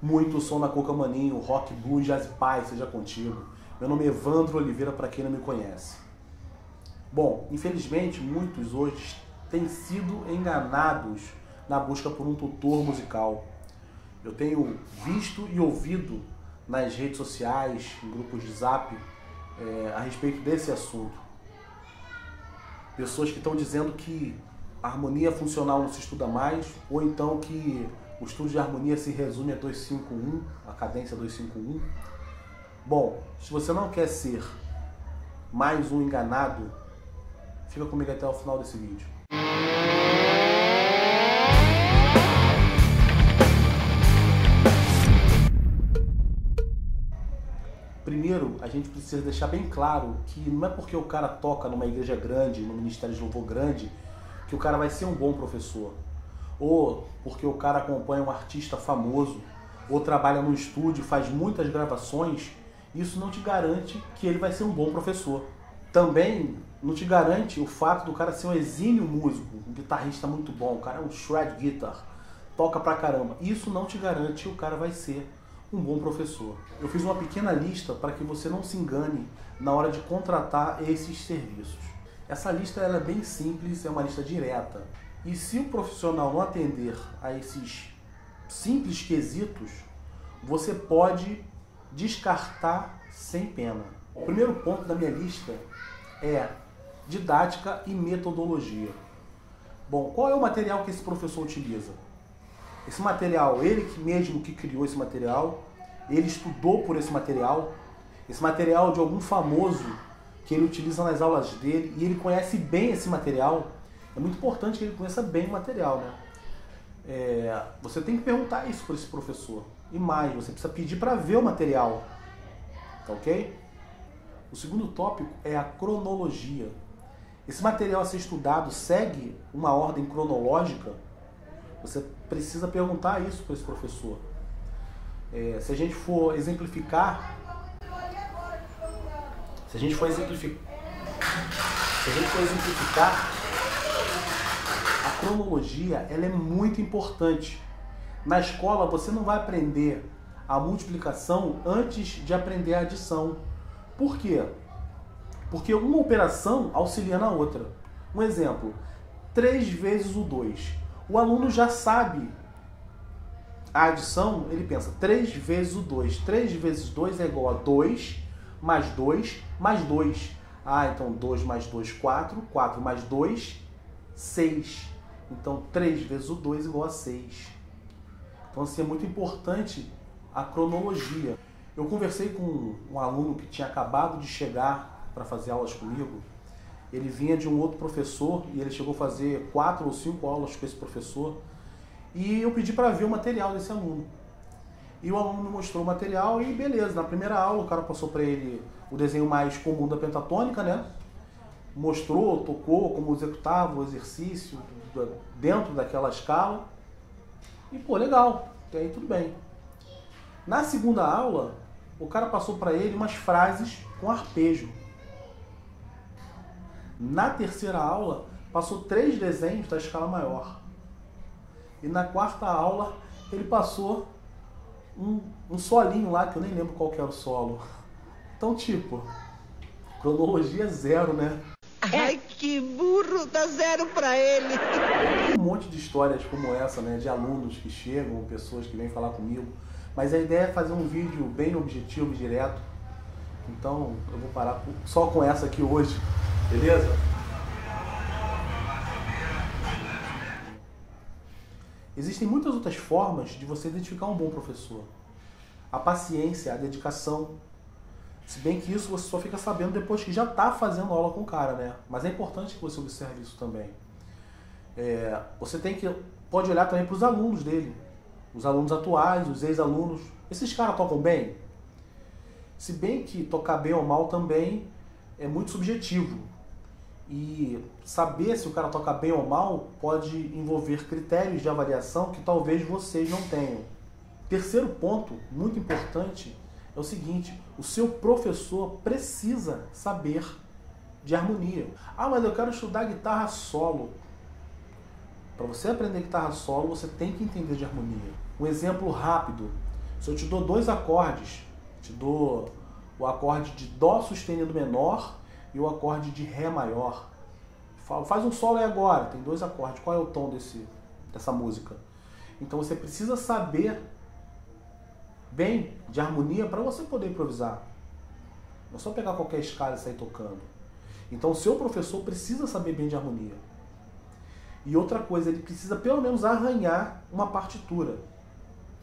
Muito som na Coca Maninho, rock, blues, jazz pai, seja contigo. Meu nome é Evandro Oliveira, para quem não me conhece. Bom, infelizmente, muitos hoje têm sido enganados na busca por um tutor musical. Eu tenho visto e ouvido nas redes sociais, em grupos de zap, é, a respeito desse assunto. Pessoas que estão dizendo que a harmonia funcional não se estuda mais, ou então que o estudo de harmonia se resume a 251, a cadência 251. Bom, se você não quer ser mais um enganado, fica comigo até o final desse vídeo. Primeiro, a gente precisa deixar bem claro que não é porque o cara toca numa igreja grande, no ministério de louvor grande, que o cara vai ser um bom professor ou porque o cara acompanha um artista famoso, ou trabalha no estúdio, faz muitas gravações, isso não te garante que ele vai ser um bom professor. Também não te garante o fato do cara ser um exímio músico, um guitarrista muito bom, o cara é um shred guitar, toca pra caramba. Isso não te garante que o cara vai ser um bom professor. Eu fiz uma pequena lista para que você não se engane na hora de contratar esses serviços. Essa lista ela é bem simples, é uma lista direta. E se o profissional não atender a esses simples quesitos, você pode descartar sem pena. O primeiro ponto da minha lista é didática e metodologia. Bom, qual é o material que esse professor utiliza? Esse material, ele mesmo que criou esse material, ele estudou por esse material, esse material de algum famoso que ele utiliza nas aulas dele e ele conhece bem esse material é muito importante que ele conheça bem o material, né? É, você tem que perguntar isso para esse professor. E mais, você precisa pedir para ver o material. Tá ok? O segundo tópico é a cronologia. Esse material a ser estudado segue uma ordem cronológica? Você precisa perguntar isso para esse professor. É, se a gente for exemplificar, se a gente for exemplificar, se a gente for exemplificar cronologia ela é muito importante. Na escola você não vai aprender a multiplicação antes de aprender a adição. Por quê? Porque uma operação auxilia na outra. Um exemplo, 3 vezes o 2. O aluno já sabe a adição, ele pensa 3 vezes o 2. 3 vezes 2 é igual a 2 mais 2 mais 2. Ah, então 2 mais 2, 4. 4 mais 2, 6. Então, 3 vezes o 2 igual a 6. Então, assim, é muito importante a cronologia. Eu conversei com um aluno que tinha acabado de chegar para fazer aulas comigo. Ele vinha de um outro professor e ele chegou a fazer quatro ou cinco aulas com esse professor. E eu pedi para ver o material desse aluno. E o aluno me mostrou o material e beleza, na primeira aula o cara passou para ele o desenho mais comum da pentatônica, né? Mostrou, tocou como executava o exercício, dentro daquela escala. E pô, legal, até aí tudo bem. Na segunda aula, o cara passou para ele umas frases com arpejo. Na terceira aula, passou três desenhos da escala maior. E na quarta aula, ele passou um, um solinho lá, que eu nem lembro qual que era o solo. Então, tipo, cronologia zero, né? Ai, que burro, dá zero pra ele. Um monte de histórias como essa, né? De alunos que chegam, pessoas que vêm falar comigo. Mas a ideia é fazer um vídeo bem objetivo, direto. Então eu vou parar só com essa aqui hoje, beleza? Existem muitas outras formas de você identificar um bom professor. A paciência, a dedicação, se bem que isso você só fica sabendo depois que já está fazendo aula com o cara, né? Mas é importante que você observe isso também. É, você tem que pode olhar também para os alunos dele, os alunos atuais, os ex-alunos. Esses caras tocam bem? Se bem que tocar bem ou mal também é muito subjetivo. E saber se o cara toca bem ou mal pode envolver critérios de avaliação que talvez vocês não tenham. Terceiro ponto, muito importante, é o seguinte: o seu professor precisa saber de harmonia. Ah, mas eu quero estudar guitarra solo. Para você aprender guitarra solo, você tem que entender de harmonia. Um exemplo rápido: Se eu te dou dois acordes, te dou o acorde de Dó sustenido menor e o acorde de Ré maior. Faz um solo aí agora, tem dois acordes. Qual é o tom desse, dessa música? Então você precisa saber bem de harmonia para você poder improvisar. Não é só pegar qualquer escala e sair tocando. Então o seu professor precisa saber bem de harmonia. E outra coisa, ele precisa pelo menos arranhar uma partitura.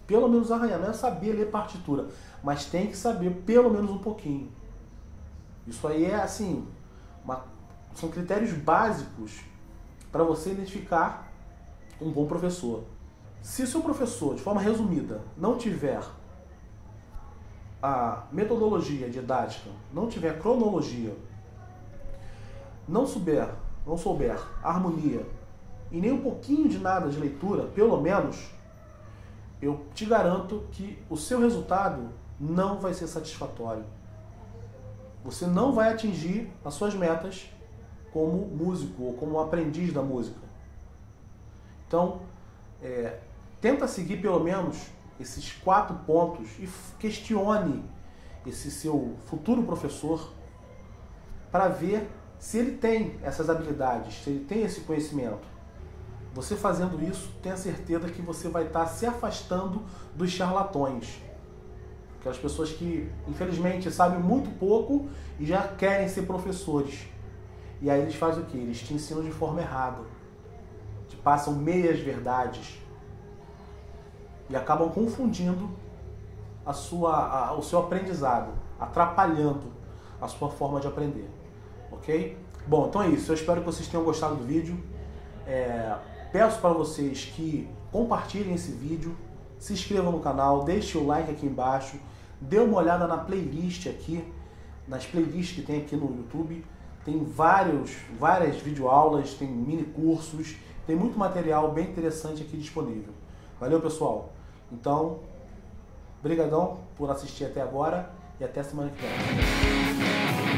Pelo menos arranhar, não é saber ler partitura, mas tem que saber pelo menos um pouquinho. Isso aí é assim, uma, são critérios básicos para você identificar um bom professor. Se o seu professor, de forma resumida, não tiver a metodologia didática, não tiver cronologia, não souber, não souber harmonia e nem um pouquinho de nada de leitura, pelo menos, eu te garanto que o seu resultado não vai ser satisfatório. Você não vai atingir as suas metas como músico ou como aprendiz da música. Então, é, tenta seguir pelo menos esses quatro pontos e questione esse seu futuro professor para ver se ele tem essas habilidades, se ele tem esse conhecimento. Você fazendo isso, tenha certeza que você vai estar se afastando dos charlatões. Aquelas pessoas que, infelizmente, sabem muito pouco e já querem ser professores. E aí eles fazem o que? Eles te ensinam de forma errada. Te passam meias verdades. E acabam confundindo a sua, a, o seu aprendizado, atrapalhando a sua forma de aprender. Ok? Bom, então é isso. Eu espero que vocês tenham gostado do vídeo. É, Peço para vocês que compartilhem esse vídeo, se inscrevam no canal, deixem o like aqui embaixo, dê uma olhada na playlist aqui, nas playlists que tem aqui no YouTube. Tem vários, várias videoaulas, tem mini cursos, tem muito material bem interessante aqui disponível. Valeu, pessoal? Então, brigadão por assistir até agora e até semana que vem.